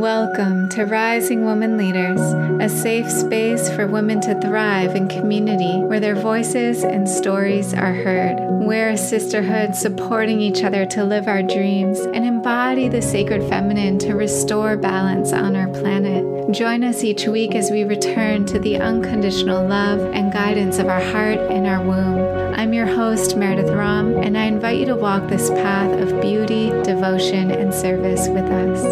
Welcome to Rising Woman Leaders, a safe space for women to thrive in community where their voices and stories are heard. We're a sisterhood supporting each other to live our dreams and embody the sacred feminine to restore balance on our planet. Join us each week as we return to the unconditional love and guidance of our heart and our womb. I'm your host, Meredith Rom, and I invite you to walk this path of beauty, devotion, and service with us.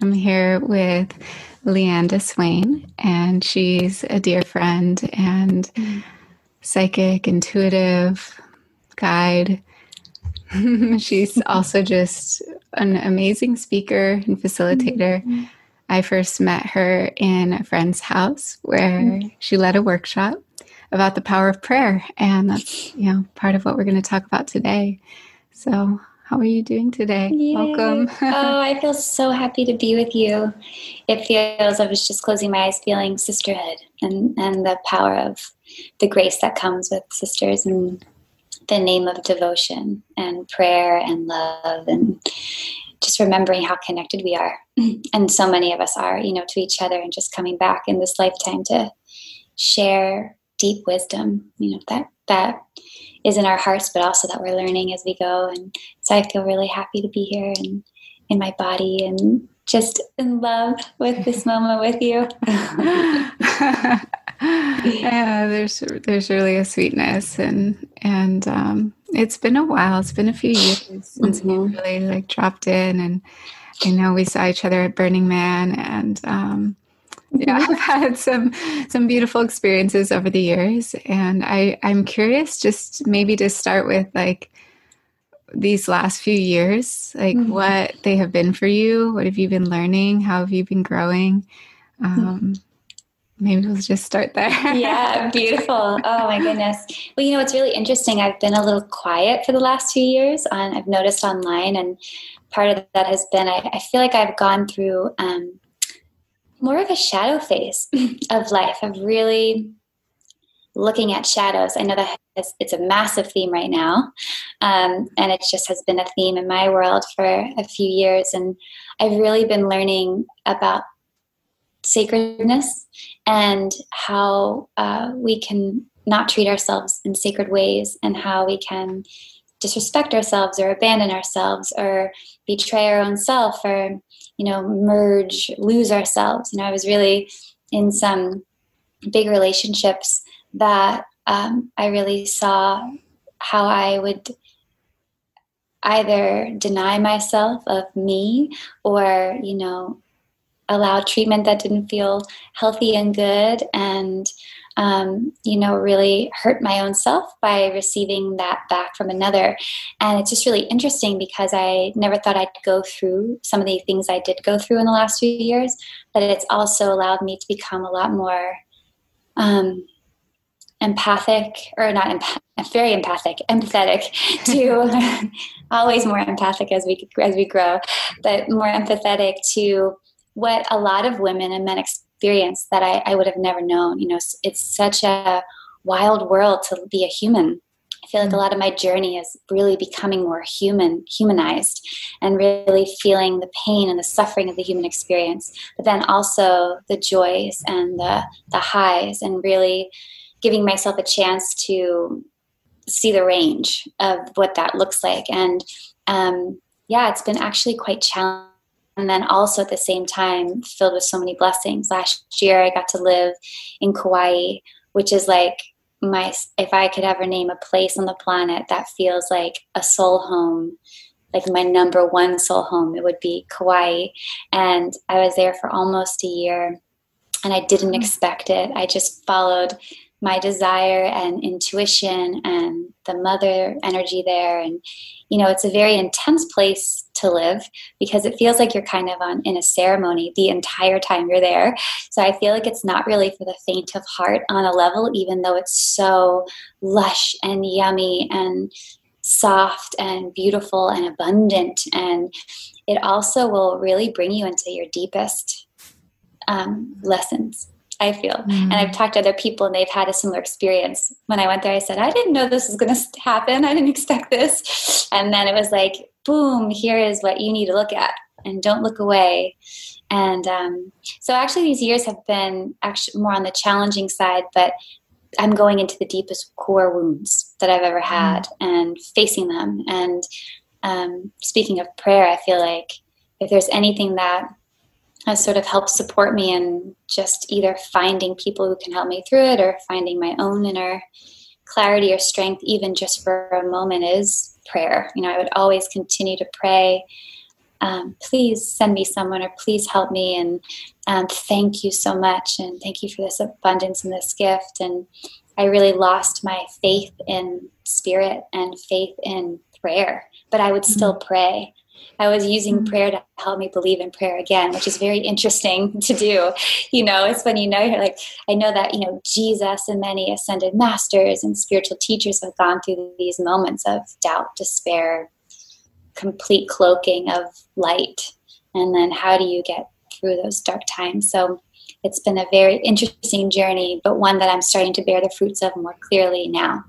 I'm here with Lianda Swain, and she's a dear friend and mm. psychic, intuitive guide. she's also just an amazing speaker and facilitator. Mm-hmm. I first met her in a friend's house where mm-hmm. she led a workshop about the power of prayer, and that's you know part of what we're going to talk about today. So how are you doing today? Yay. Welcome. oh, I feel so happy to be with you. It feels, I was just closing my eyes feeling sisterhood and, and the power of the grace that comes with sisters and the name of devotion and prayer and love and just remembering how connected we are. and so many of us are, you know, to each other and just coming back in this lifetime to share deep wisdom, you know, that, that is in our hearts, but also that we're learning as we go. And so I feel really happy to be here and in my body and just in love with this moment with you. yeah, there's there's really a sweetness and and um, it's been a while. It's been a few years since mm-hmm. we really like dropped in and I know we saw each other at Burning Man and um, yeah i've had some some beautiful experiences over the years and i i'm curious just maybe to start with like these last few years like mm-hmm. what they have been for you what have you been learning how have you been growing um, maybe we'll just start there yeah beautiful oh my goodness well you know it's really interesting i've been a little quiet for the last few years on i've noticed online and part of that has been i, I feel like i've gone through um, more of a shadow phase of life of really looking at shadows. I know that has, it's a massive theme right now, um, and it just has been a theme in my world for a few years. And I've really been learning about sacredness and how uh, we can not treat ourselves in sacred ways, and how we can disrespect ourselves or abandon ourselves or betray our own self or you know, merge, lose ourselves. You know, I was really in some big relationships that um, I really saw how I would either deny myself of me or, you know, allow treatment that didn't feel healthy and good and um, you know, really hurt my own self by receiving that back from another. And it's just really interesting because I never thought I'd go through some of the things I did go through in the last few years, but it's also allowed me to become a lot more um, empathic, or not empath- very empathic, empathetic to always more empathic as we as we grow, but more empathetic to what a lot of women and men experience that I, I would have never known. You know, it's such a wild world to be a human. I feel like a mm. lot of my journey is really becoming more human, humanized, and really feeling the pain and the suffering of the human experience, but then also the joys and the, the highs, and really giving myself a chance to see the range of what that looks like. And um, yeah, it's been actually quite challenging and then also at the same time filled with so many blessings. Last year i got to live in kauai which is like my if i could ever name a place on the planet that feels like a soul home like my number one soul home it would be kauai. And i was there for almost a year and i didn't hmm. expect it. I just followed my desire and intuition and the mother energy there. And you know it's a very intense place to live because it feels like you're kind of on in a ceremony the entire time you're there. So i feel like it's not really for the faint of heart on a level even though it's so lush and yummy and soft and beautiful and abundant. And it also will really bring you into your deepest um, lessons. I feel. Mm. And I've talked to other people and they've had a similar experience. When I went there, I said, I didn't know this was going to happen. I didn't expect this. And then it was like, boom, here is what you need to look at and don't look away. And um, so actually, these years have been actually more on the challenging side, but I'm going into the deepest core wounds that I've ever mm. had mm. and facing them. And um, speaking of prayer, I feel like if there's anything that has sort of helped support me in just either finding people who can help me through it or finding my own inner clarity or strength, even just for a moment, is prayer. You know, I would always continue to pray. Um, please send me someone or please help me and um, thank you so much and thank you for this abundance and this gift and i really lost my faith in spirit and faith in prayer but i would still mm-hmm. pray I was using mm-hmm. prayer to help me believe in prayer again, which is very interesting to do. You know, it's when you know you're like, I know that, you know, Jesus and many ascended masters and spiritual teachers have gone through these moments of doubt, despair, complete cloaking of light. And then how do you get through those dark times? So it's been a very interesting journey, but one that I'm starting to bear the fruits of more clearly now.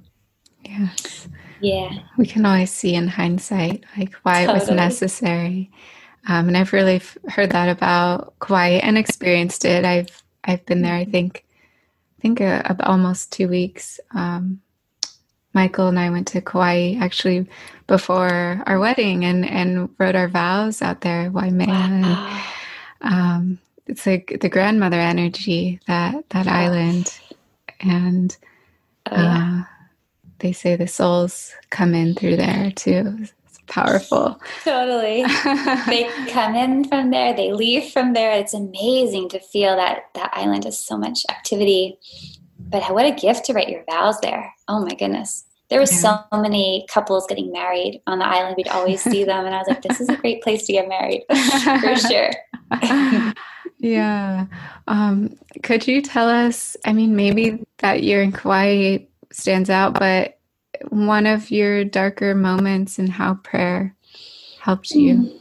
Yes. Yeah. We can always see in hindsight like why totally. it was necessary. Um, and I've really f- heard that about Kauai and experienced it. I've I've been there. I think I think uh, about almost two weeks. Um, Michael and I went to Kauai actually before our wedding and and wrote our vows out there. Waimea. Wow. And, um, it's like the grandmother energy that that yeah. island, and oh, yeah. uh, they say the souls come in through there too. It's powerful. Totally. they come in from there, they leave from there. It's amazing to feel that that island has so much activity. But what a gift to write your vows there. Oh my goodness. There were yeah. so many couples getting married on the island. We'd always see them, and I was like, "This is a great place to get married, for sure." yeah. Um, could you tell us? I mean, maybe that year in Kauai stands out, but one of your darker moments and how prayer helped you? Mm.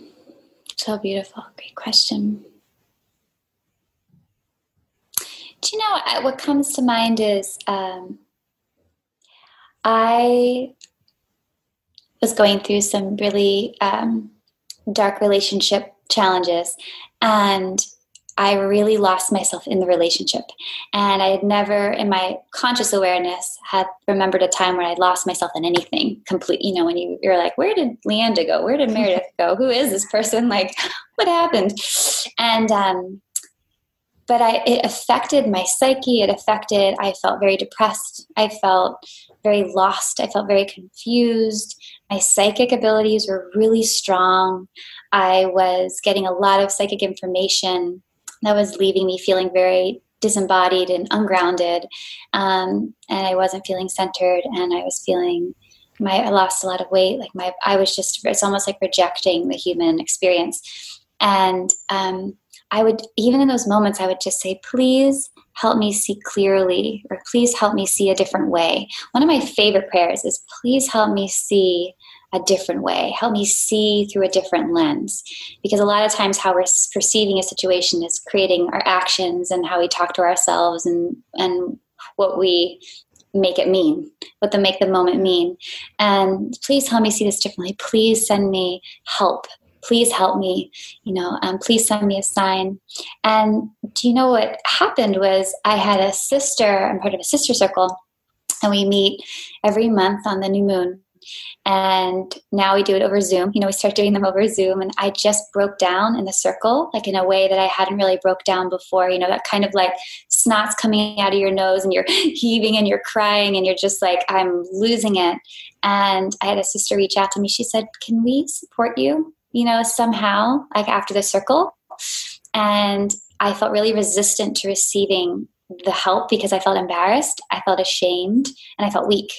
So beautiful. Great question. Do you know what comes to mind is um, I was going through some really um, dark relationship challenges, and I really lost myself in the relationship. And I had never, in my conscious awareness, had remembered a time where I lost myself in anything complete. You know, when you, you're like, where did Lianda go? Where did Meredith go? Who is this person? Like, what happened? And, um, but I, it affected my psyche. It affected, I felt very depressed. I felt very lost. I felt very confused. My psychic abilities were really strong. I was getting a lot of psychic information that was leaving me feeling very disembodied and ungrounded. Um, and i wasn't feeling centered and i was feeling my i lost a lot of weight. Like my i was just it's almost like rejecting the human experience. And um, i would even in those moments i would just say please help me see clearly or please help me see a different way. One of my favorite prayers is please help me see a different way, help me see through a different lens. Because a lot of times, how we're perceiving a situation is creating our actions and how we talk to ourselves and, and what we make it mean, what the make the moment mean. And please help me see this differently. Please send me help. Please help me, you know, um, please send me a sign. And do you know what happened was I had a sister, I'm part of a sister circle, and we meet every month on the new moon and now we do it over zoom. You know we start doing them over zoom and i just broke down in the circle like in a way that i hadn't really broke down before you know that kind of like snot's coming out of your nose and you're heaving and you're crying and you're just like i'm losing it. And i had a sister reach out to me. She said can we support you you know somehow like after the circle? And i felt really resistant to receiving the help because i felt embarrassed i felt ashamed and i felt weak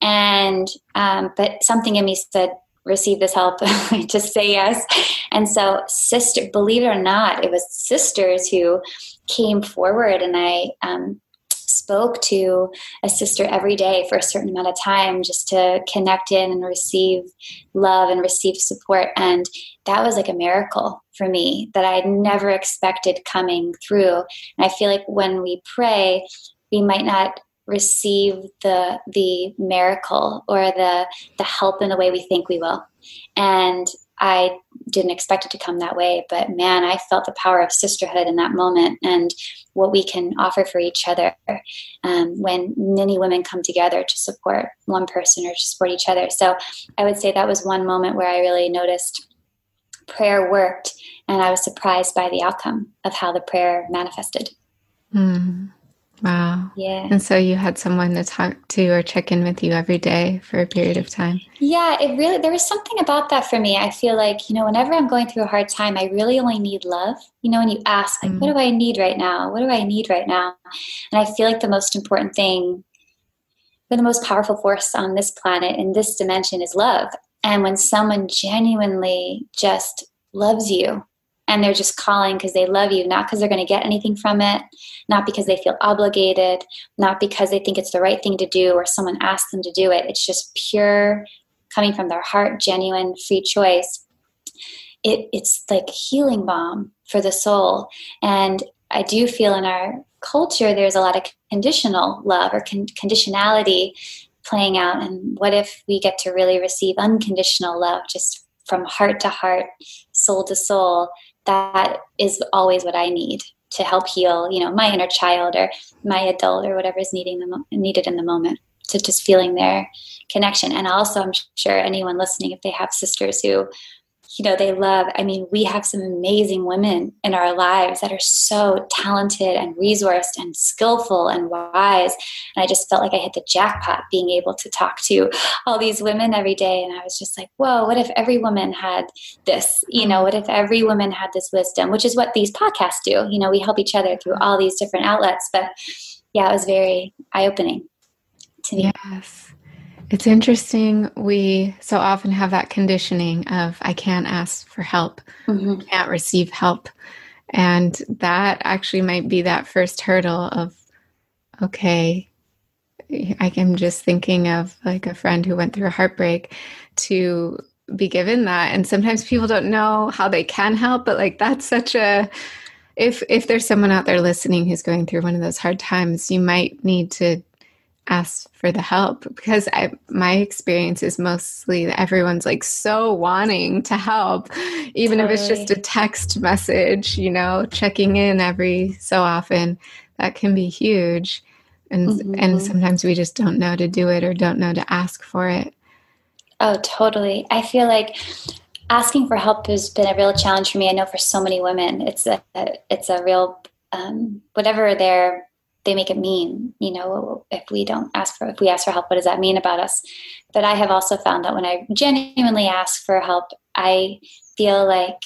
and um, but something in me said receive this help just say yes and so sister believe it or not it was sisters who came forward and i um, spoke to a sister every day for a certain amount of time just to connect in and receive love and receive support. And that was like a miracle for me that I had never expected coming through. And I feel like when we pray, we might not receive the the miracle or the the help in the way we think we will. And i didn't expect it to come that way but man i felt the power of sisterhood in that moment and what we can offer for each other um, when many women come together to support one person or to support each other. So i would say that was one moment where i really noticed prayer worked and i was surprised by the outcome of how the prayer manifested. Mm. Wow. Yeah. And so you had someone to talk to or check in with you every day for a period of time. Yeah, it really, there was something about that for me. I feel like, you know, whenever I'm going through a hard time, I really only need love. You know, when you ask, like, mm what do I need right now? What do I need right now? And I feel like the most important thing, the most powerful force on this planet in this dimension is love. And when someone genuinely just loves you and they're just calling because they love you, not because they're going to get anything from it, not because they feel obligated, not because they think it's the right thing to do or someone asked them to do it. It's just pure, coming from their heart, genuine, free choice. It, it's like healing balm for the soul. And I do feel in our culture there's a lot of conditional love or con- conditionality playing out. And what if we get to really receive unconditional love just from heart to heart, soul to soul? That is always what I need to help heal, you know, my inner child or my adult or whatever is needing the needed in the moment. To just feeling their connection, and also I'm sure anyone listening, if they have sisters who you know they love i mean we have some amazing women in our lives that are so talented and resourced and skillful and wise. And i just felt like i hit the jackpot being able to talk to all these women every day. And i was just like whoa what if every woman had this? You know mm-hmm. what if every woman had this wisdom? Which is what these podcasts do. You know we help each other through all these different outlets. But yeah it was very eye-opening to me. Yes it's interesting. We so often have that conditioning of I can't ask for help, mm-hmm. can't receive help. And that actually might be that first hurdle of, okay, I am just thinking of like a friend who went through a heartbreak to be given that. And sometimes people don't know how they can help, but like that's such a, if if there's someone out there listening who's going through one of those hard times, you might need to ask for the help because I, my experience is mostly that everyone's like so wanting to help, even totally. if it's just a text message, you know, checking in every so often. That can be huge. And, mm-hmm. and sometimes we just don't know to do it or don't know to ask for it. Oh, totally. I feel like asking for help has been a real challenge for me. I know for so many women, it's a it's a real um, whatever their they make it mean you know if we don't ask for if we ask for help what does that mean about us? But i have also found that when i genuinely ask for help i feel like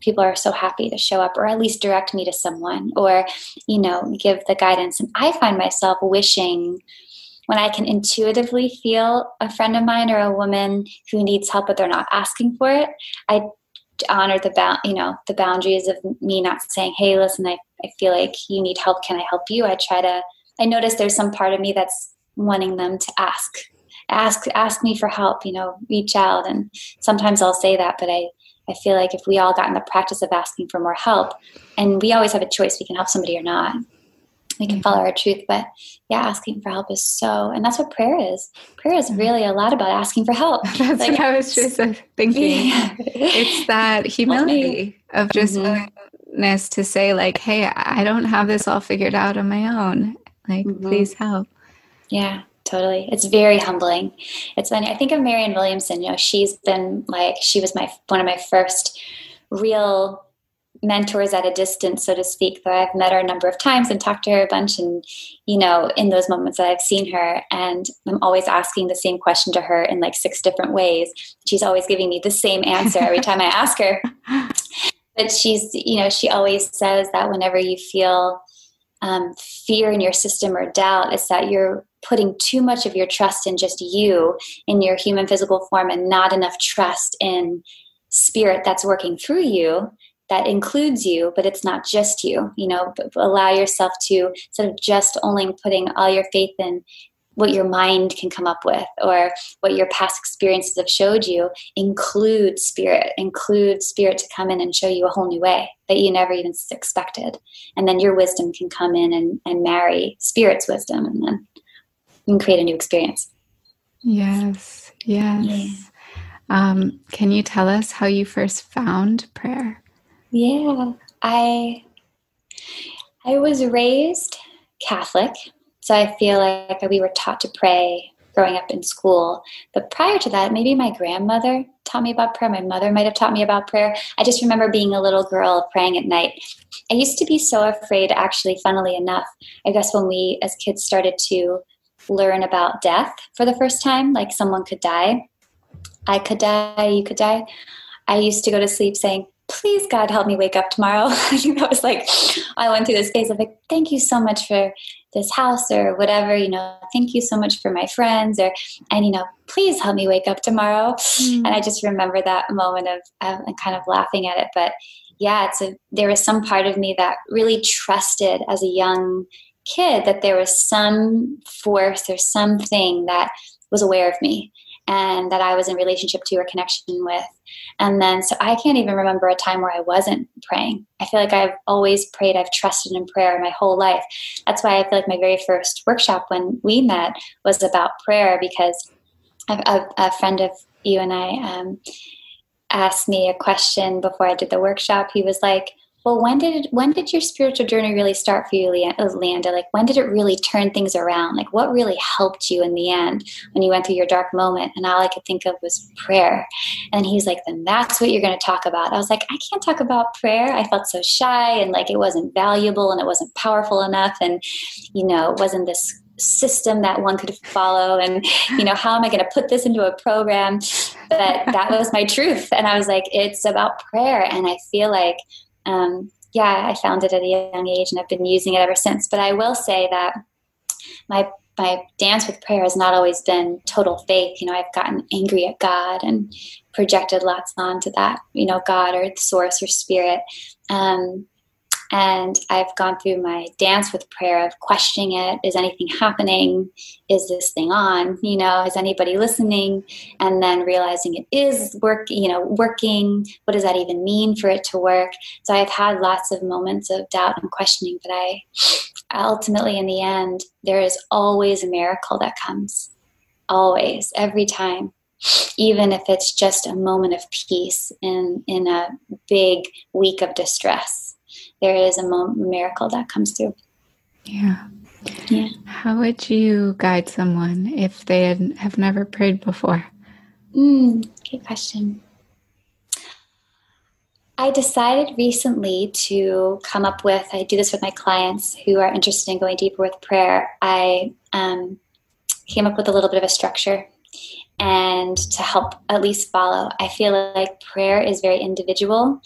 people are so happy to show up or at least direct me to someone or you know give the guidance. And i find myself wishing when i can intuitively feel a friend of mine or a woman who needs help but they're not asking for it i honor the bound you know the boundaries of me not saying hey listen i, I feel like you need help. Can i help you? I try to i notice there's some part of me that's wanting them to ask ask ask me for help you know reach out. And sometimes i'll say that but i i feel like if we all got in the practice of asking for more help and we always have a choice we can help somebody or not we can follow our truth but yeah asking for help is so and that's what prayer is. Prayer is really a lot about asking for help. That's like, what i was just thinking yeah. it's that humility of just mm-hmm. willingness to say like hey i don't have this all figured out on my own. Like mm-hmm. please help. Yeah totally. It's very humbling. It's funny. I think of marianne williamson you know she's been like she was my one of my first real mentors at a distance, so to speak, though I've met her a number of times and talked to her a bunch. And, you know, in those moments that I've seen her, and I'm always asking the same question to her in like six different ways. She's always giving me the same answer every time I ask her. But she's, you know, she always says that whenever you feel um, fear in your system or doubt, it's that you're putting too much of your trust in just you in your human physical form and not enough trust in spirit that's working through you that includes you, but it's not just you. You know, allow yourself to sort of just only putting all your faith in what your mind can come up with or what your past experiences have showed you include spirit include spirit to come in and show you a whole new way that you never even expected and then your wisdom can come in and, and marry spirit's wisdom and then you can create a new experience yes yes yeah. um, can you tell us how you first found prayer yeah i i was raised catholic so I feel like we were taught to pray growing up in school. But prior to that, maybe my grandmother taught me about prayer. My mother might have taught me about prayer. I just remember being a little girl praying at night. I used to be so afraid, actually, funnily enough, I guess when we as kids started to learn about death for the first time, like someone could die. I could die, you could die. I used to go to sleep saying, please God help me wake up tomorrow. I think that was like I went through this phase of like, thank you so much for this house or whatever, you know, thank you so much for my friends or and you know, please help me wake up tomorrow. Mm. And I just remember that moment of um, kind of laughing at it. But yeah, it's a there was some part of me that really trusted as a young kid that there was some force or something that was aware of me and that I was in relationship to or connection with. And then, so I can't even remember a time where I wasn't praying. I feel like I've always prayed, I've trusted in prayer my whole life. That's why I feel like my very first workshop when we met was about prayer because a, a, friend of you and I um, asked me a question before I did the workshop. He was like, well when did it, when did your spiritual journey really start for you uh, Lianda? Like when did it really turn things around? Like what really helped you in the end when you went through your dark moment? And all I could think of was prayer. And he's like then that's what you're going to talk about. I was like I can't talk about prayer. I felt so shy and like it wasn't valuable and it wasn't powerful enough. And you know it wasn't this system that one could follow. And you know how am i going to put this into a program? But that was my truth. And i was like it's about prayer. And i feel like um, yeah, I found it at a young age and I've been using it ever since. But I will say that my my dance with prayer has not always been total faith. You know, I've gotten angry at God and projected lots onto that, you know, God or the source or spirit. Um, and I've gone through my dance with prayer of questioning it. Is anything happening? Is this thing on? You know, is anybody listening? And then realizing it is work, you know, working. What does that even mean for it to work? So I've had lots of moments of doubt and questioning, but I ultimately in the end, there is always a miracle that comes. Always, every time even if it's just a moment of peace in in a big week of distress there is a miracle that comes through. Yeah. Yeah. How would you guide someone if they had, have never prayed before? Mm, good question. I decided recently to come up with, I do this with my clients who are interested in going deeper with prayer. I um, came up with a little bit of a structure and to help at least follow. I feel like prayer is very individual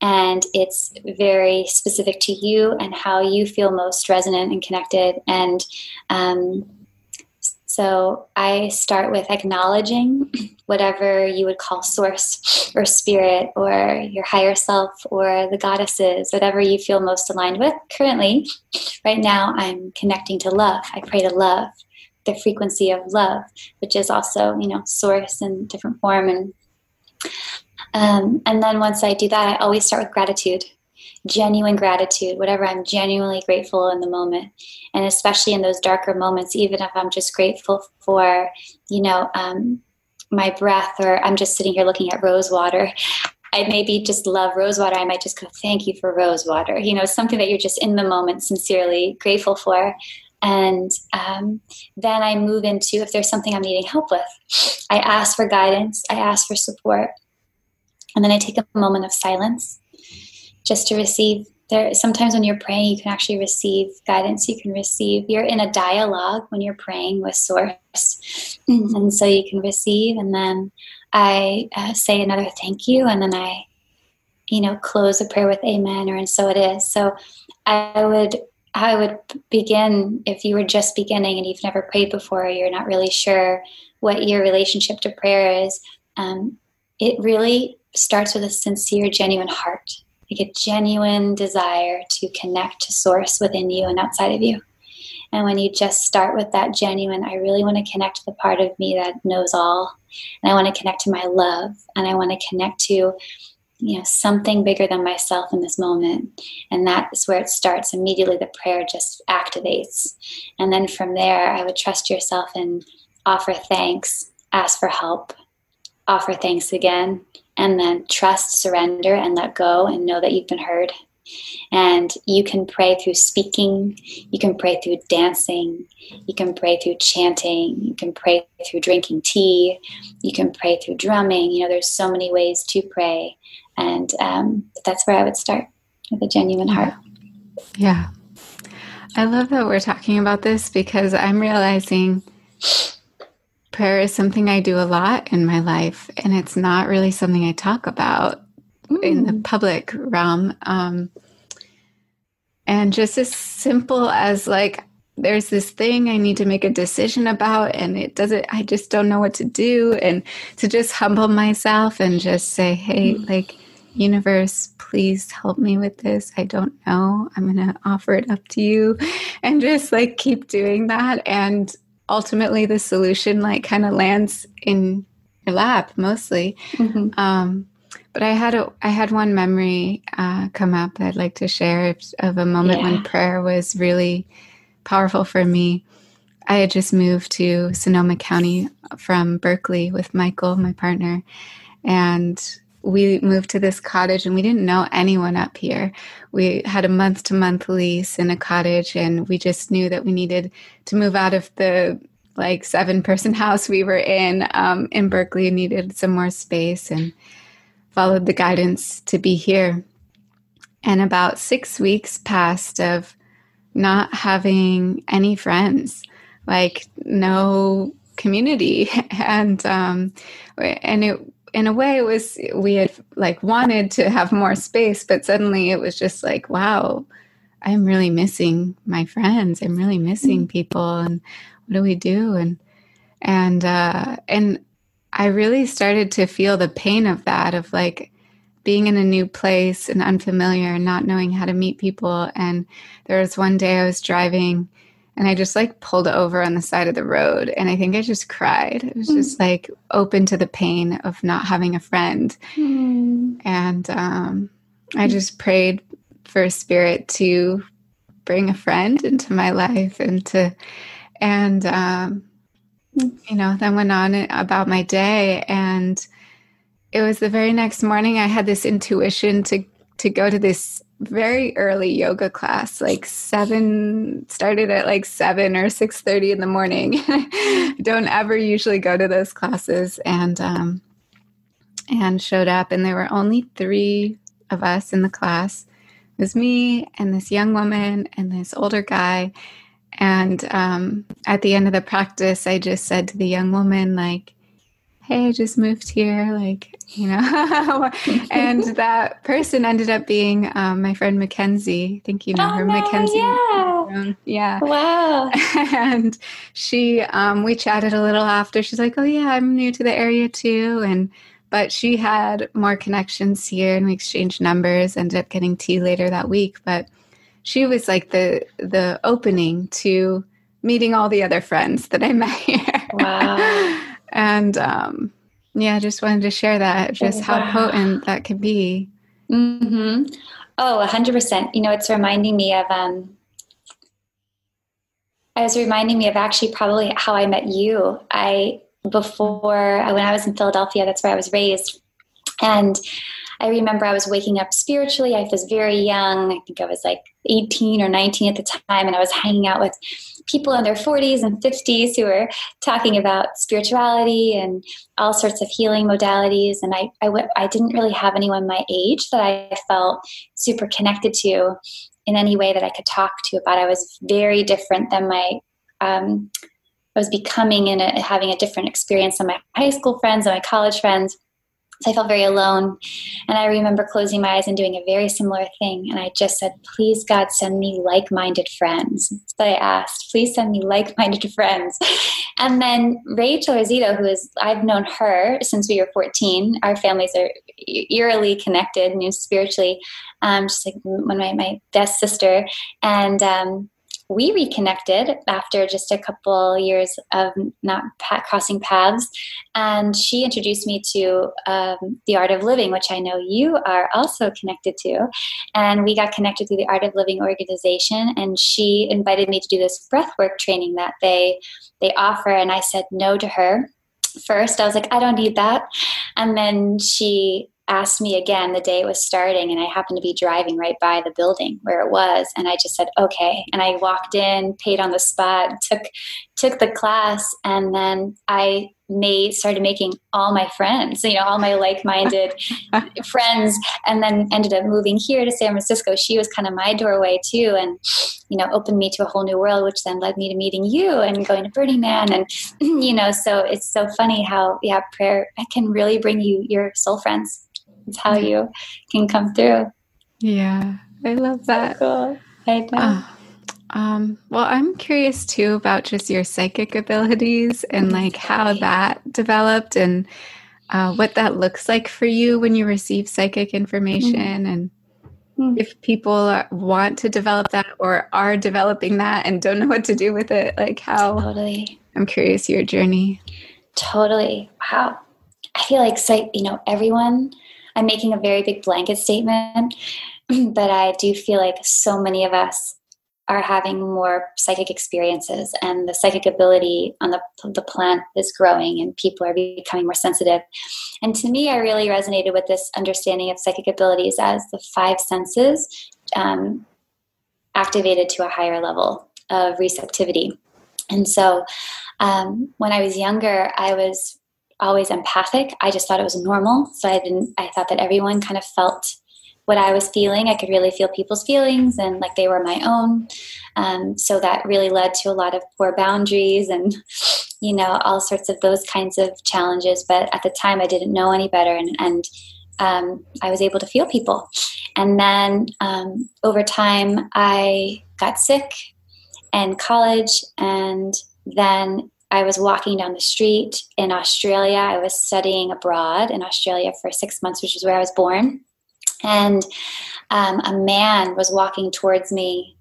and it's very specific to you and how you feel most resonant and connected. And um, so I start with acknowledging whatever you would call source or spirit or your higher self or the goddesses, whatever you feel most aligned with. Currently, right now, I'm connecting to love. I pray to love the frequency of love, which is also, you know, source in different form. And um, and then once I do that, I always start with gratitude, genuine gratitude, whatever I'm genuinely grateful in the moment. And especially in those darker moments, even if I'm just grateful for, you know, um, my breath or I'm just sitting here looking at rose water. I maybe just love rose water. I might just go, thank you for rose water. You know, something that you're just in the moment sincerely grateful for. And um, then I move into if there's something I'm needing help with, I ask for guidance, I ask for support. And then I take a moment of silence just to receive. There, sometimes when you're praying, you can actually receive guidance. You can receive. You're in a dialogue when you're praying with Source, and so you can receive. And then I uh, say another thank you, and then I, you know, close the prayer with Amen, or and so it is. So I would I would begin if you were just beginning and you've never prayed before, or you're not really sure what your relationship to prayer is. Um, it really starts with a sincere, genuine heart. like a genuine desire to connect to source within you and outside of you. And when you just start with that genuine, I really want to connect to the part of me that knows all. And I want to connect to my love. And I want to connect to, you know, something bigger than myself in this moment. And that's where it starts. Immediately the prayer just activates. And then from there, I would trust yourself and offer thanks, ask for help, offer thanks again, and then trust, surrender, and let go and know that you've been heard. And you can pray through speaking, you can pray through dancing, you can pray through chanting, you can pray through drinking tea, you can pray through drumming. You know, there's so many ways to pray. And um, that's where I would start with a genuine heart. Yeah. I love that we're talking about this because I'm realizing prayer is something I do a lot in my life, and it's not really something I talk about mm. in the mm. public realm. Um, and just as simple as like, there's this thing I need to make a decision about, and it doesn't, I just don't know what to do. And to just humble myself and just say, hey, mm. like, universe, please help me with this. I don't know. I'm going to offer it up to you and just like keep doing that. And ultimately the solution like kind of lands in your lap mostly. Mm-hmm. Um, but I had a I had one memory uh, come up that I'd like to share of a moment yeah. when prayer was really powerful for me. I had just moved to Sonoma County from Berkeley with Michael, my partner, and we moved to this cottage and we didn't know anyone up here. We had a month to month lease in a cottage and we just knew that we needed to move out of the like seven person house we were in um, in Berkeley and needed some more space and followed the guidance to be here. And about six weeks passed of not having any friends, like no community. And um, and it in a way it was we had like wanted to have more space but suddenly it was just like wow i'm really missing my friends. I'm really missing mm. people and what do we do? And and uh and i really started to feel the pain of that of like being in a new place and unfamiliar and not knowing how to meet people. And there was one day i was driving and I just like pulled over on the side of the road and I think I just cried. It was mm. just like open to the pain of not having a friend. Mm. And um, I just prayed for a spirit to bring a friend into my life and to, and, um, you know, then went on about my day. And it was the very next morning I had this intuition to, to go to this very early yoga class like seven started at like seven or six thirty in the morning. Don't ever usually go to those classes. And um and showed up and there were only three of us in the class. It was me and this young woman and this older guy. And um at the end of the practice i just said to the young woman like hey, I just moved here, like, you know. and that person ended up being um, my friend Mackenzie. I think you know oh, her, no, Mackenzie. Yeah. yeah. Wow. and she, um, we chatted a little after. She's like, oh, yeah, I'm new to the area too. And, but she had more connections here and we exchanged numbers, ended up getting tea later that week. But she was like the, the opening to meeting all the other friends that I met here. Wow and um, yeah, I just wanted to share that, just how potent that could be. Mm-hmm. Oh, 100%. You know, it's reminding me of, um, I was reminding me of actually probably how I met you. I, before, when I was in Philadelphia, that's where I was raised. And I remember I was waking up spiritually. I was very young. I think I was like 18 or 19 at the time. And I was hanging out with people in their 40s and 50s who were talking about spirituality and all sorts of healing modalities. And I, I, w- I didn't really have anyone my age that I felt super connected to in any way that I could talk to about. I was very different than my um, I was becoming and having a different experience than my high school friends and my college friends So I felt very alone. And I remember closing my eyes and doing a very similar thing. And I just said, Please, God, send me like minded friends. So I asked, Please send me like minded friends. And then Rachel Rosito, who is, I've known her since we were 14. Our families are eerily connected and spiritually. Um, she's like one of my, my best sister. And um, we reconnected after just a couple years of not crossing paths. And she introduced me to um, the Art of Living, which I know you are also connected to. And we got connected through the Art of Living organization. And she invited me to do this breathwork training that they they offer. And I said no to her first. I was like, I don't need that. And then she asked me again the day it was starting and i happened to be driving right by the building where it was and i just said okay and i walked in paid on the spot took took the class and then i made started making all my friends you know all my like-minded friends and then ended up moving here to san francisco. She was kind of my doorway too and you know opened me to a whole new world which then led me to meeting you and going to burning man and you know so it's so funny how yeah prayer can really bring you your soul friends it's how you can come through. Yeah, I love that. So cool. I know. Uh, um, well, I'm curious too about just your psychic abilities and like how that developed and uh, what that looks like for you when you receive psychic information mm-hmm. and mm-hmm. if people want to develop that or are developing that and don't know what to do with it, like how. Totally. I'm curious your journey. Totally. Wow. I feel like, you know, everyone I'm making a very big blanket statement, but I do feel like so many of us are having more psychic experiences and the psychic ability on the, the planet is growing and people are becoming more sensitive. And to me i really resonated with this understanding of psychic abilities as the five senses um, activated to a higher level of receptivity. And so um, when i was younger i was always empathic. I just thought it was normal. So I didn't, I thought that everyone kind of felt what I was feeling. I could really feel people's feelings and like they were my own. Um, so that really led to a lot of poor boundaries and, you know, all sorts of those kinds of challenges. But at the time, I didn't know any better. And, and um, I was able to feel people. And then um, over time, I got sick in college and then I was walking down the street in Australia. I was studying abroad in Australia for six months, which is where I was born. And um, a man was walking towards me,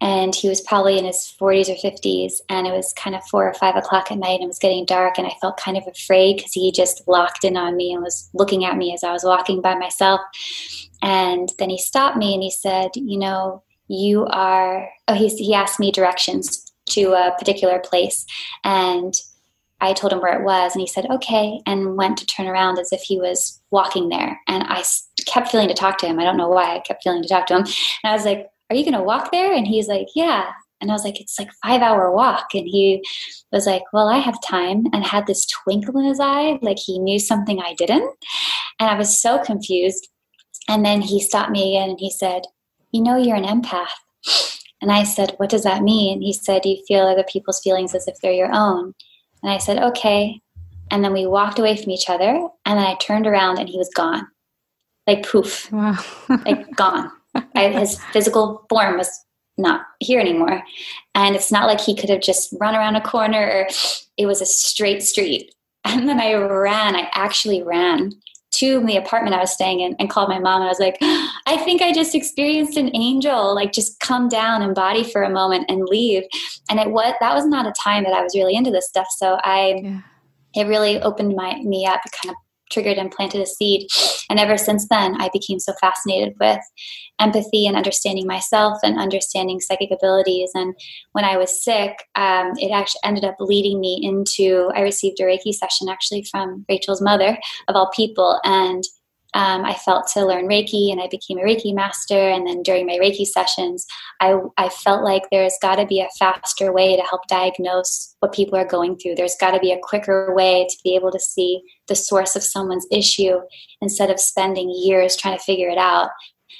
and he was probably in his 40s or 50s. And it was kind of four or five o'clock at night, and it was getting dark. And I felt kind of afraid because he just locked in on me and was looking at me as I was walking by myself. And then he stopped me and he said, You know, you are, oh, he, he asked me directions to a particular place and I told him where it was, and he said, okay, and went to turn around as if he was walking there. And I kept feeling to talk to him. I don't know why I kept feeling to talk to him. And I was like, are you going to walk there? And he's like, yeah. And I was like, it's like five hour walk. And he was like, well, I have time and had this twinkle in his eye, like he knew something I didn't. And I was so confused. And then he stopped me again and he said, you know, you're an empath. And I said, What does that mean? He said, You feel other people's feelings as if they're your own. And I said, Okay. And then we walked away from each other. And then I turned around and he was gone. Like poof. Wow. like gone. I, his physical form was not here anymore. And it's not like he could have just run around a corner or it was a straight street. And then I ran. I actually ran to the apartment I was staying in and called my mom and I was like, I think I just experienced an angel, like just come down and body for a moment and leave. And it was that was not a time that I was really into this stuff. So I yeah. it really opened my me up, kind of triggered and planted a seed. And ever since then, I became so fascinated with empathy and understanding myself and understanding psychic abilities. And when I was sick, um, it actually ended up leading me into, I received a Reiki session actually from Rachel's mother, of all people. And um, I felt to learn Reiki and I became a Reiki master. And then during my Reiki sessions, I, I felt like there's got to be a faster way to help diagnose what people are going through. There's got to be a quicker way to be able to see the source of someone's issue instead of spending years trying to figure it out.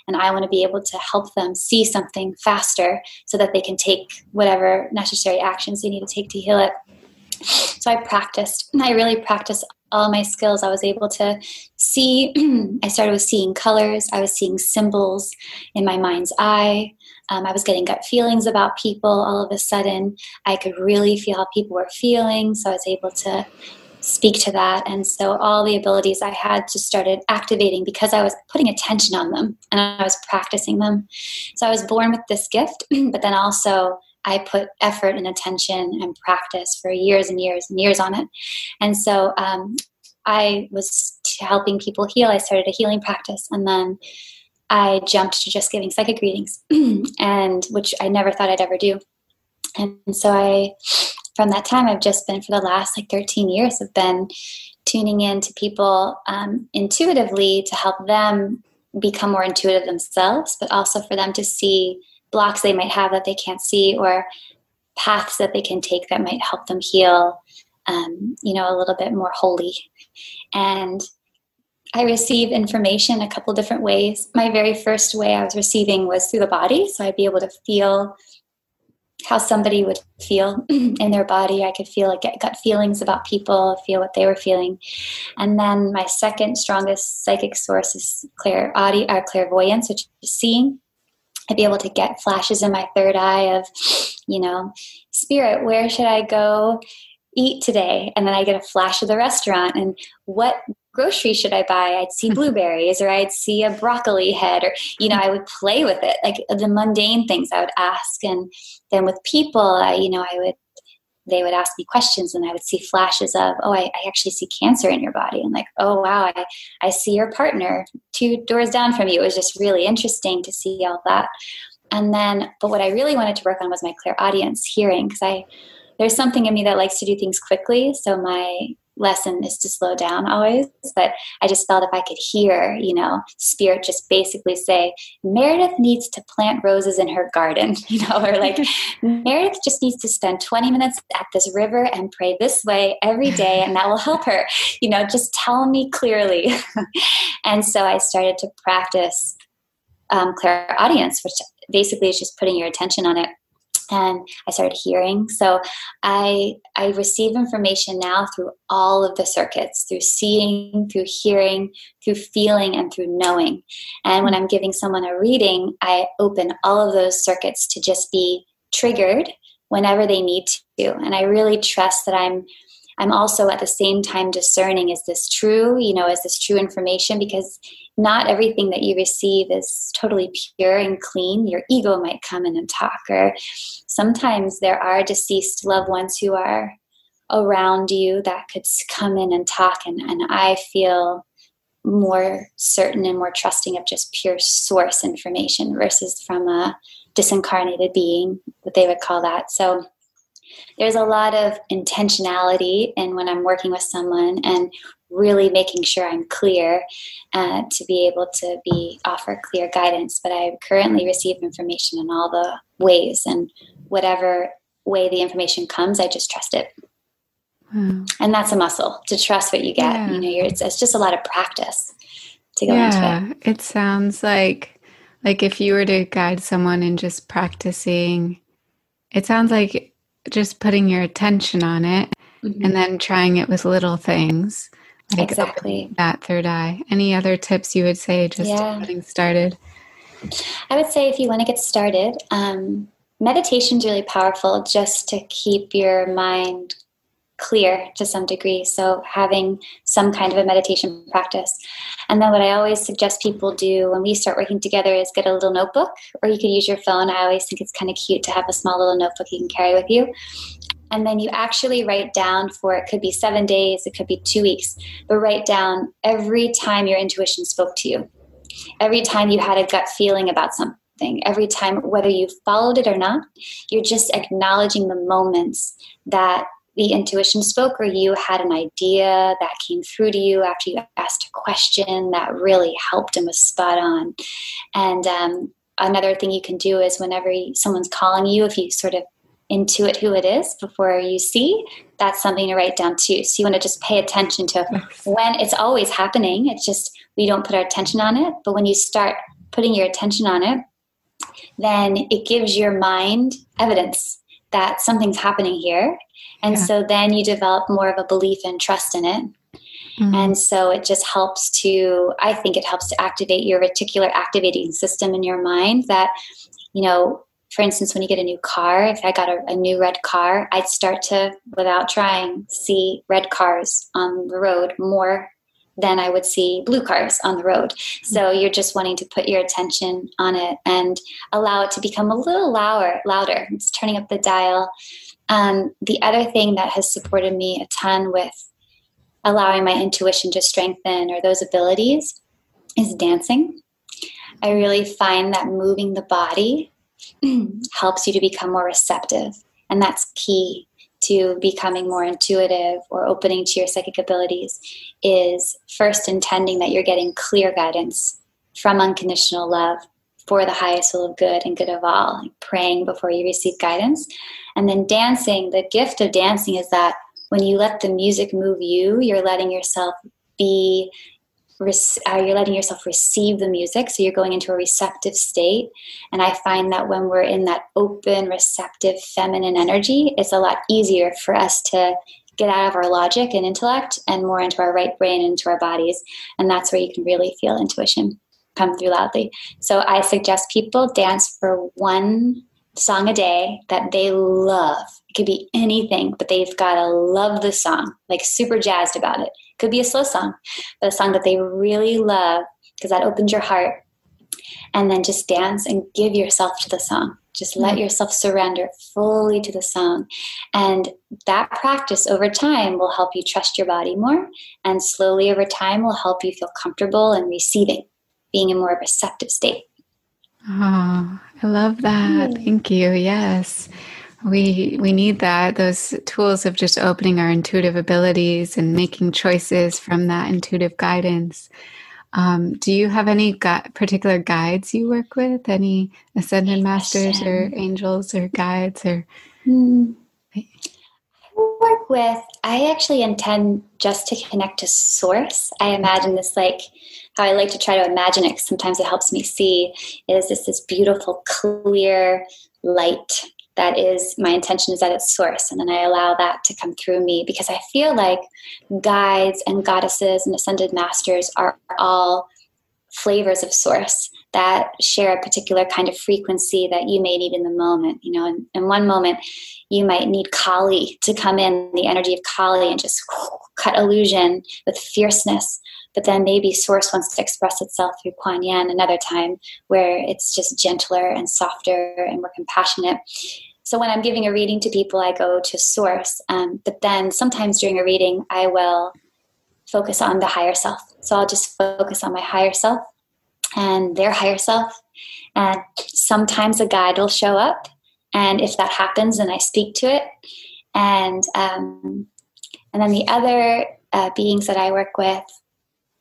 And I want to be able to help them see something faster so that they can take whatever necessary actions they need to take to heal it. So I practiced, and I really practiced all my skills. I was able to see, I started with seeing colors, I was seeing symbols in my mind's eye. Um, I was getting gut feelings about people all of a sudden. I could really feel how people were feeling. So I was able to speak to that. And so all the abilities I had just started activating because I was putting attention on them and I was practicing them. So I was born with this gift, but then also I put effort and attention and practice for years and years and years on it. And so um, I was helping people heal. I started a healing practice and then I jumped to just giving psychic readings, and which I never thought I'd ever do. And so I from that time, I've just been for the last like 13 years, have been tuning in to people um, intuitively to help them become more intuitive themselves, but also for them to see blocks they might have that they can't see or paths that they can take that might help them heal, um, you know, a little bit more wholly. And I receive information a couple different ways. My very first way I was receiving was through the body, so I'd be able to feel how somebody would feel in their body. I could feel like get gut feelings about people, feel what they were feeling. And then my second strongest psychic source is clair audio, uh, clairvoyance, which is seeing. I'd be able to get flashes in my third eye of, you know, spirit, where should I go eat today? And then I get a flash of the restaurant and what groceries should I buy? I'd see blueberries or I'd see a broccoli head or, you know, I would play with it, like the mundane things I would ask. And then with people, I, you know, I would, they would ask me questions and I would see flashes of, oh, I, I actually see cancer in your body. And like, oh, wow, I, I see your partner two doors down from you. It was just really interesting to see all that. And then, but what I really wanted to work on was my clairaudience hearing because I, there's something in me that likes to do things quickly. So my lesson is to slow down always. But I just felt if I could hear, you know, spirit just basically say, Meredith needs to plant roses in her garden, you know, or like Meredith just needs to spend 20 minutes at this river and pray this way every day, and that will help her, you know, just tell me clearly. and so I started to practice um, clairaudience which basically is just putting your attention on it and I started hearing. So I I receive information now through all of the circuits, through seeing, through hearing, through feeling, and through knowing. And when I'm giving someone a reading, I open all of those circuits to just be triggered whenever they need to. And I really trust that I'm I'm also at the same time discerning is this true? You know, is this true information? Because not everything that you receive is totally pure and clean. Your ego might come in and talk, or sometimes there are deceased loved ones who are around you that could come in and talk. And, and I feel more certain and more trusting of just pure source information versus from a disincarnated being, what they would call that. So there's a lot of intentionality in when I'm working with someone and really making sure I'm clear uh, to be able to be offer clear guidance. But I currently receive information in all the ways, and whatever way the information comes, I just trust it. Wow. And that's a muscle to trust what you get. Yeah. You know, it's, it's just a lot of practice to go yeah, into it. It sounds like like if you were to guide someone in just practicing, it sounds like just putting your attention on it mm-hmm. and then trying it with little things like exactly that third eye any other tips you would say just yeah. getting started i would say if you want to get started um, meditation is really powerful just to keep your mind clear to some degree. So having some kind of a meditation practice. And then what i always suggest people do when we start working together is get a little notebook or you could use your phone. I always think it's kind of cute to have a small little notebook you can carry with you. And then you actually write down for it could be seven days it could be two weeks but write down every time your intuition spoke to you. Every time you had a gut feeling about something every time whether you followed it or not you're just acknowledging the moments that the intuition spoke or you had an idea that came through to you after you asked a question that really helped and was spot on and um, another thing you can do is whenever someone's calling you if you sort of intuit who it is before you see, that's something to write down too. So you want to just pay attention to when it's always happening. It's just we don't put our attention on it. But when you start putting your attention on it, then it gives your mind evidence that something's happening here. And yeah. so then you develop more of a belief and trust in it. Mm-hmm. And so it just helps to, I think it helps to activate your reticular activating system in your mind that, you know, for instance, when you get a new car, if I got a, a, new red car, I'd start to, without trying, see red cars on the road more than I would see blue cars on the road. So you're just wanting to put your attention on it and allow it to become a little louder. Louder. It's turning up the dial. Um, the other thing that has supported me a ton with allowing my intuition to strengthen or those abilities is dancing. I really find that moving the body helps you to become more receptive. And that's key to becoming more intuitive or opening to your psychic abilities is first intending that you're getting clear guidance from unconditional love for the highest will of good and good of all, like praying before you receive guidance. And then dancing, the gift of dancing is that when you let the music move you, you're letting yourself be uh, you're letting yourself receive the music so you're going into a receptive state. And i find that when we're in that open receptive feminine energy it's a lot easier for us to get out of our logic and intellect and more into our right brain and into our bodies. And that's where you can really feel intuition come through loudly. So i suggest people dance for one song a day that they love. It could be anything but they've got to love the song like super jazzed about it could be a slow song, but a song that they really love because that opens your heart. And then just dance and give yourself to the song. Just let mm-hmm. yourself surrender fully to the song. And that practice over time will help you trust your body more. And slowly over time will help you feel comfortable and receiving, being in more of a receptive state. Oh, I love that. Mm. Thank you. Yes. We we need that those tools of just opening our intuitive abilities and making choices from that intuitive guidance. Um, do you have any gu- particular guides you work with? Any ascended masters or angels or guides or? Mm. work with. I actually intend just to connect to source. I imagine this like how I like to try to imagine it. Sometimes it helps me see is this this beautiful clear light that is my intention is at its source and then i allow that to come through me because i feel like guides and goddesses and ascended masters are all flavors of source that share a particular kind of frequency that you may need in the moment you know in, in one moment you might need kali to come in the energy of kali and just cut illusion with fierceness but then maybe source wants to express itself through kuan yin another time where it's just gentler and softer and more compassionate so when I'm giving a reading to people, I go to source. Um, but then sometimes during a reading, I will focus on the higher self. So I'll just focus on my higher self and their higher self. And sometimes a guide will show up. And if that happens, then I speak to it. And um, and then the other uh, beings that I work with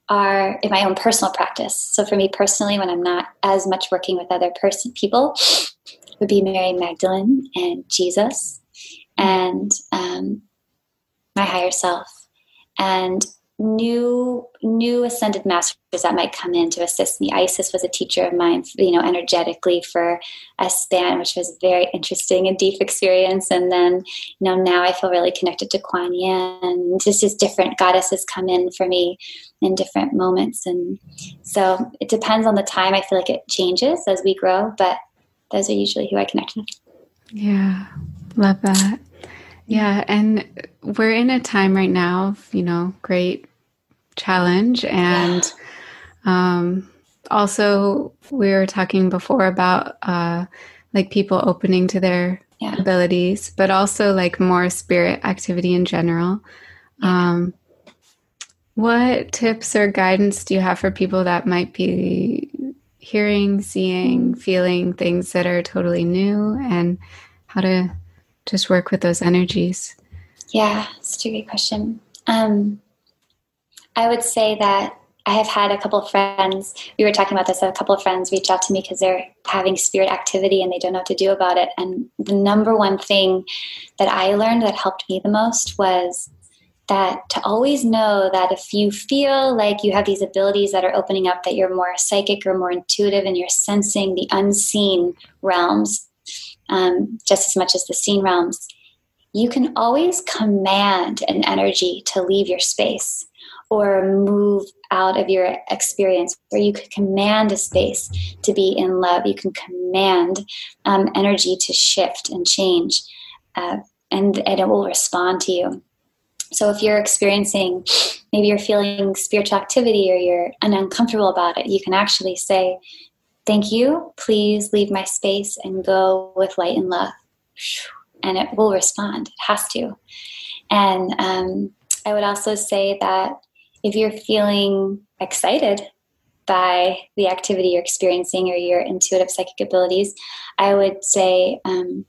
are in my own personal practice. So for me personally, when I'm not as much working with other person people, would be Mary Magdalene and Jesus and um, my higher self and new new ascended masters that might come in to assist me. Isis was a teacher of mine, you know, energetically for a span, which was very interesting and deep experience. And then, you know, now I feel really connected to Kuan Yin. And just as different goddesses come in for me in different moments. And so it depends on the time. I feel like it changes as we grow, but those are usually who I connect with. Yeah, love that. Yeah, and we're in a time right now, you know, great challenge. And um, also, we were talking before about uh, like people opening to their yeah. abilities, but also like more spirit activity in general. Um, what tips or guidance do you have for people that might be hearing, seeing, feeling things that are totally new and how to just work with those energies? Yeah, it's a great question. Um, I would say that I have had a couple of friends, we were talking about this, a couple of friends reach out to me because they're having spirit activity and they don't know what to do about it. And the number one thing that I learned that helped me the most was that to always know that if you feel like you have these abilities that are opening up, that you're more psychic or more intuitive and you're sensing the unseen realms um, just as much as the seen realms, you can always command an energy to leave your space. Or move out of your experience where you could command a space to be in love. You can command um, energy to shift and change, uh, and, and it will respond to you. So if you're experiencing, maybe you're feeling spiritual activity or you're uncomfortable about it, you can actually say, Thank you. Please leave my space and go with light and love. And it will respond. It has to. And um, I would also say that if you're feeling excited by the activity you're experiencing or your intuitive psychic abilities, I would say um,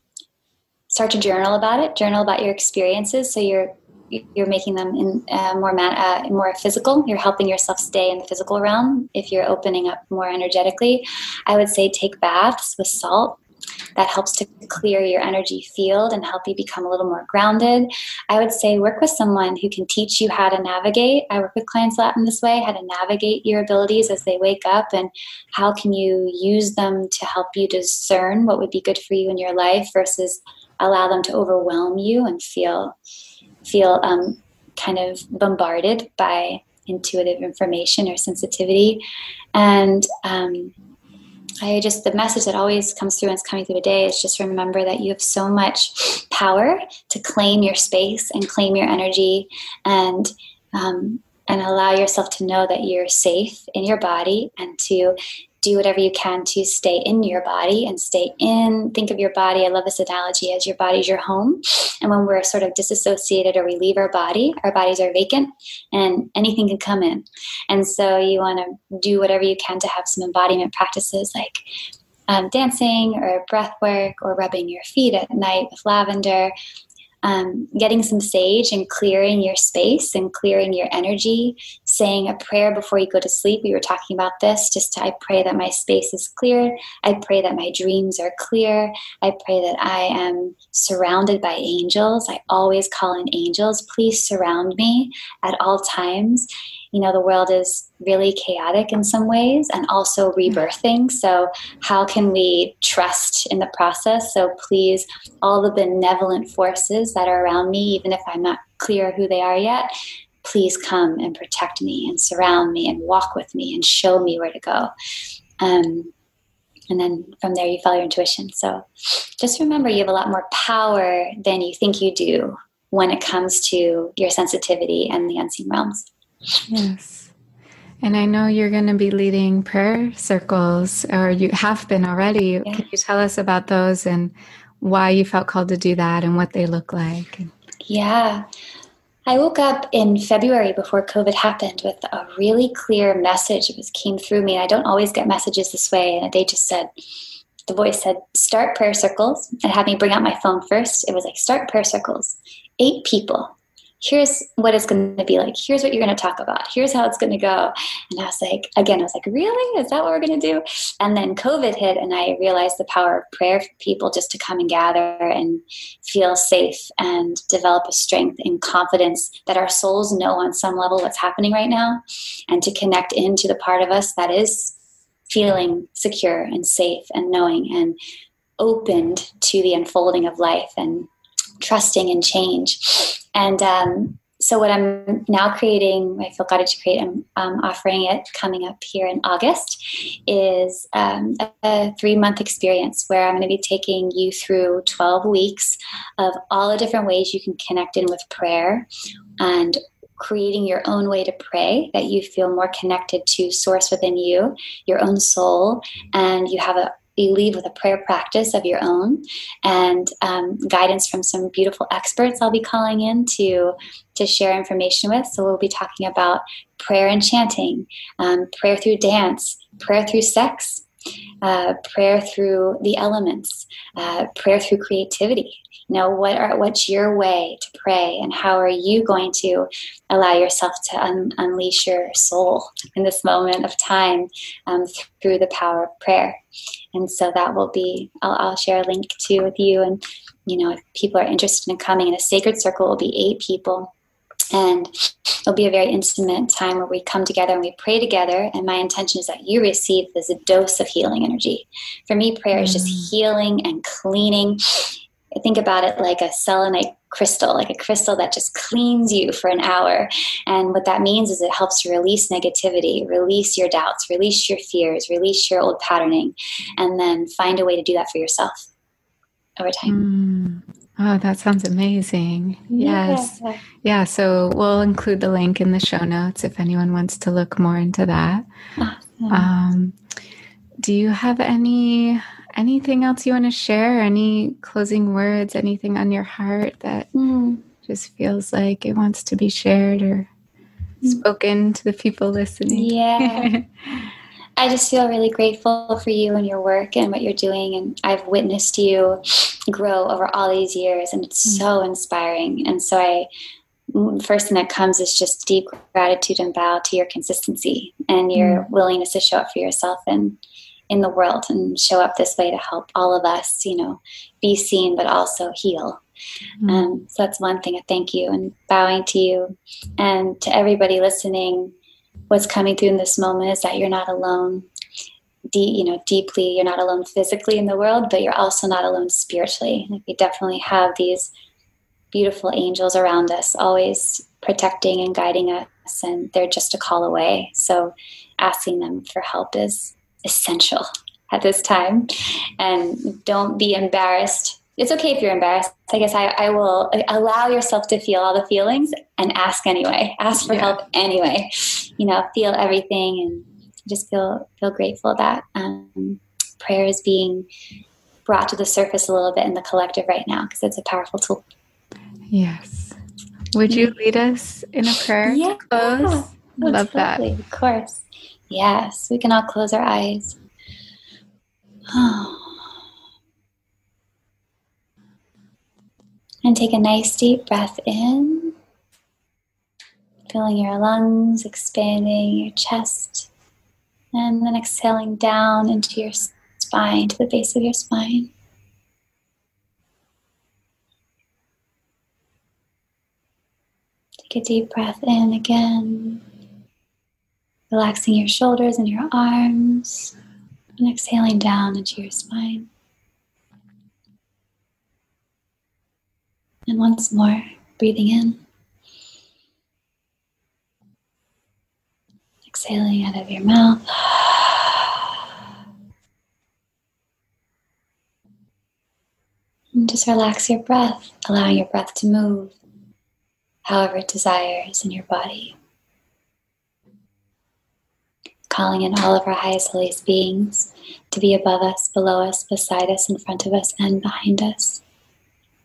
start to journal about it. Journal about your experiences, so you're you're making them in uh, more uh, more physical. You're helping yourself stay in the physical realm. If you're opening up more energetically, I would say take baths with salt that helps to clear your energy field and help you become a little more grounded. I would say work with someone who can teach you how to navigate. I work with clients a lot in this way, how to navigate your abilities as they wake up and how can you use them to help you discern what would be good for you in your life versus allow them to overwhelm you and feel feel um, kind of bombarded by intuitive information or sensitivity. And um, I just, the message that always comes through and is coming through today is just remember that you have so much power to claim your space and claim your energy and, um, and allow yourself to know that you're safe in your body and to do whatever you can to stay in your body and stay in. Think of your body i love this analogy as your body's your home. And when we're sort of disassociated or we leave our body our bodies are vacant and anything can come in. And so you want to do whatever you can to have some embodiment practices like um, dancing or breath work or rubbing your feet at night with lavender um, getting some sage and clearing your space and clearing your energy, saying a prayer before you go to sleep. We were talking about this. Just to, I pray that my space is clear. I pray that my dreams are clear. I pray that I am surrounded by angels. I always call in angels. Please surround me at all times you know the world is really chaotic in some ways and also rebirthing. So how can we trust in the process? So please all the benevolent forces that are around me even if i'm not clear who they are yet please come and protect me and surround me and walk with me and show me where to go. Um, and then from there you follow your intuition. So just remember you have a lot more power than you think you do when it comes to your sensitivity and the unseen realms Yes. And I know you're going to be leading prayer circles, or you have been already. Yeah. Can you tell us about those and why you felt called to do that and what they look like? Yeah. I woke up in February before COVID happened with a really clear message. It was came through me. I don't always get messages this way. And they just said, the voice said, start prayer circles and had me bring out my phone first. It was like, start prayer circles. Eight people here's what it's going to be like. Here's what you're going to talk about. Here's how it's going to go. And I was like, again, I was like, really? Is that what we're going to do? And then COVID hit, and I realized the power of prayer for people just to come and gather and feel safe and develop a strength and confidence that our souls know on some level what's happening right now and to connect into the part of us that is feeling secure and safe and knowing and opened to the unfolding of life and trusting in change. And um, so, what I'm now creating, I feel guided to create, I'm um, offering it coming up here in August, is um, a, a three month experience where I'm going to be taking you through 12 weeks of all the different ways you can connect in with prayer and creating your own way to pray that you feel more connected to source within you, your own soul, and you have a you leave with a prayer practice of your own and um, guidance from some beautiful experts I'll be calling in to to share information with. So we'll be talking about prayer and chanting, um, prayer through dance, prayer through sex, uh, prayer through the elements, uh, prayer through creativity. You know, what are, what's your way to pray, and how are you going to allow yourself to un- unleash your soul in this moment of time um, through the power of prayer? And so that will be, I'll, I'll share a link to with you. And, you know, if people are interested in coming in a sacred circle, will be eight people and it'll be a very intimate time where we come together and we pray together. And my intention is that you receive this dose of healing energy. For me, prayer is just mm. healing and cleaning I think about it like a selenite crystal, like a crystal that just cleans you for an hour. And what that means is it helps you release negativity, release your doubts, release your fears, release your old patterning, and then find a way to do that for yourself over time. Mm. Oh, that sounds amazing. Yes. Yeah. yeah. So we'll include the link in the show notes if anyone wants to look more into that. Awesome. Um, do you have any anything else you want to share? Any closing words? Anything on your heart that mm. just feels like it wants to be shared or mm. spoken to the people listening? Yeah. I just feel really grateful for you and your work and what you're doing. And I've witnessed you grow over all these years, and it's mm. so inspiring. And so, I mm, first thing that comes is just deep gratitude and bow to your consistency and your mm. willingness to show up for yourself and in the world and show up this way to help all of us, you know, be seen but also heal. Mm. Um, so that's one thing. A thank you and bowing to you and to everybody listening what's coming through in this moment is that you're not alone de- you know deeply you're not alone physically in the world but you're also not alone spiritually. Like we definitely have these beautiful angels around us always protecting and guiding us and they're just a call away. So asking them for help is essential at this time. And don't be embarrassed it's okay if you're embarrassed. I guess I, I will allow yourself to feel all the feelings and ask anyway. Ask for yeah. help anyway. You know, feel everything and just feel feel grateful that um, prayer is being brought to the surface a little bit in the collective right now because it's a powerful tool. Yes. Would you lead us in a prayer yeah. to close? Love totally. that. Of course. Yes. We can all close our eyes. Oh. And take a nice deep breath in, filling your lungs, expanding your chest, and then exhaling down into your spine, to the base of your spine. Take a deep breath in again, relaxing your shoulders and your arms, and exhaling down into your spine. And once more, breathing in. Exhaling out of your mouth. And just relax your breath, allowing your breath to move however it desires in your body. Calling in all of our highest, holiest beings to be above us, below us, beside us, in front of us, and behind us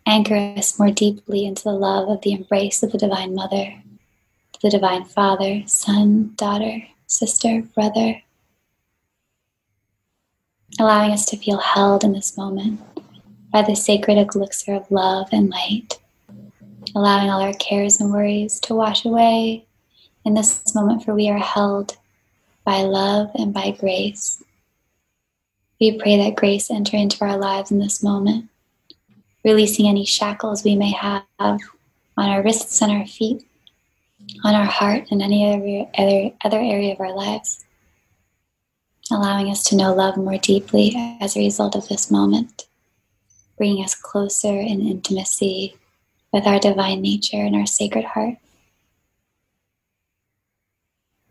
anchor us more deeply into the love of the embrace of the Divine Mother, the Divine Father, Son, Daughter, Sister, Brother, allowing us to feel held in this moment by the sacred elixir of love and light, allowing all our cares and worries to wash away in this moment, for we are held by love and by grace. We pray that grace enter into our lives in this moment releasing any shackles we may have on our wrists and our feet, on our heart, and any other, other, other area of our lives. Allowing us to know love more deeply as a result of this moment, bringing us closer in intimacy with our divine nature and our sacred heart.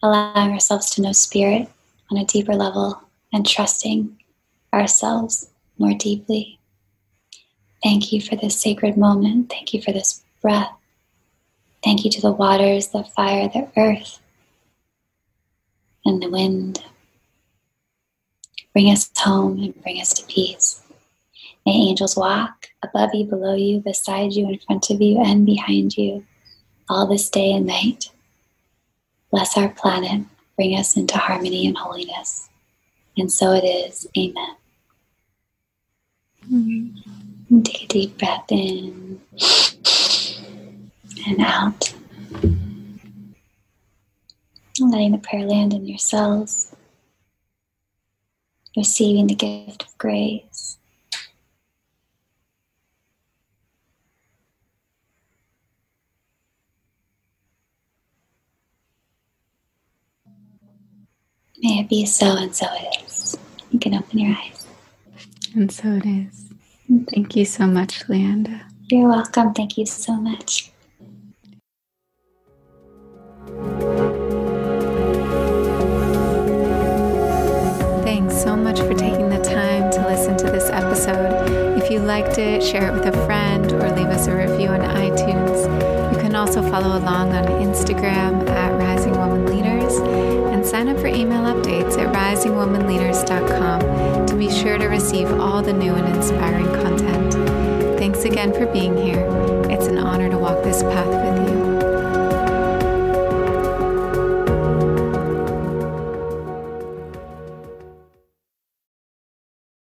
Allowing ourselves to know spirit on a deeper level and trusting ourselves more deeply. Thank you for this sacred moment. Thank you for this breath. Thank you to the waters, the fire, the earth, and the wind. Bring us home and bring us to peace. May angels walk above you, below you, beside you, in front of you, and behind you all this day and night. Bless our planet. Bring us into harmony and holiness. And so it is. Amen. Mm-hmm. And take a deep breath in and out. Letting the prayer land in your cells. Receiving the gift of grace. May it be so, and so it is. You can open your eyes. And so it is. Thank you so much, Lianda. You're welcome. Thank you so much. Thanks so much for taking the time to listen to this episode. If you liked it, share it with a friend or leave us a review on iTunes. You can also follow along on Instagram at Rising Women Leaders and sign up for email updates at risingwomenleaders.com be sure to receive all the new and inspiring content. Thanks again for being here. It's an honor to walk this path with you.